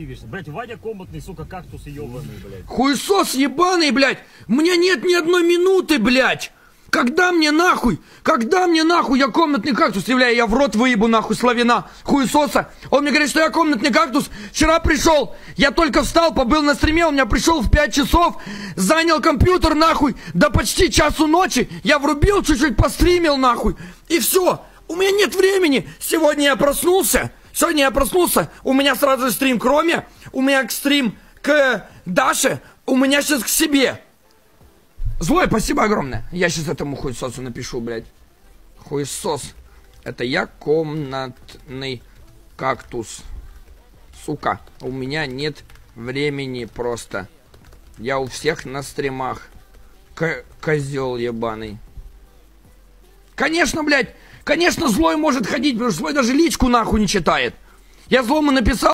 Блять, Ваня комнатный, сука, кактус ебаный, блядь. Хуесос ебаный, блядь! У меня нет ни одной минуты, блядь! Когда мне нахуй? Когда мне нахуй я комнатный кактус являю? Я в рот выебу нахуй славина хуесоса. Он мне говорит, что я комнатный кактус. Вчера пришел, я только встал, побыл на стриме, он меня пришел в 5 часов, занял компьютер нахуй до почти часу ночи. Я врубил, чуть-чуть постримил нахуй. И все. У меня нет времени. Сегодня я проснулся. Сегодня я проснулся. У меня сразу стрим к Роме. У меня стрим к Даше. У меня сейчас к себе. Злой, спасибо огромное. Я сейчас этому хуесосу напишу, блядь. Хуесос. Это я комнатный кактус. Сука, у меня нет времени просто. Я у всех на стримах. К козел ебаный. Конечно, блядь, конечно, злой может ходить, потому что злой даже личку нахуй не читает. Я злому написал.